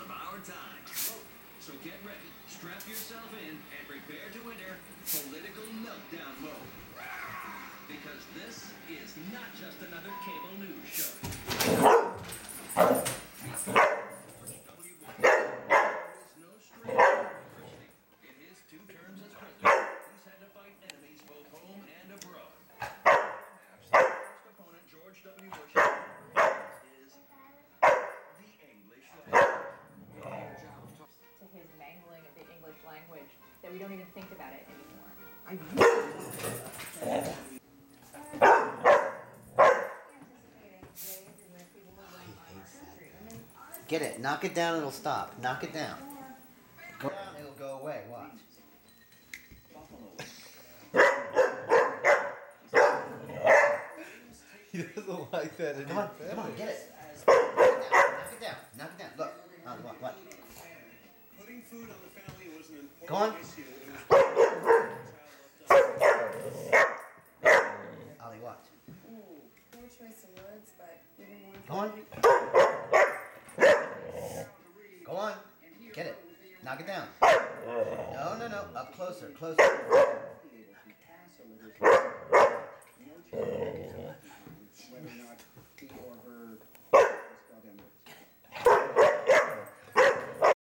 of our time. Oh, so get ready, strap yourself in, and prepare to enter political meltdown mode. Because this is not just another cable news show. That we don't even think about it anymore. Get it. Knock it down, it'll stop. Knock it down. Go down, it'll go away. Watch. He doesn't like that in Come on, come on, get it. Go on. issue. It was Olly, watch. Poor choice of words, but even more. Go on. Go on. Get it. Knock it down. No, no, no. Up closer, closer. Knock it down.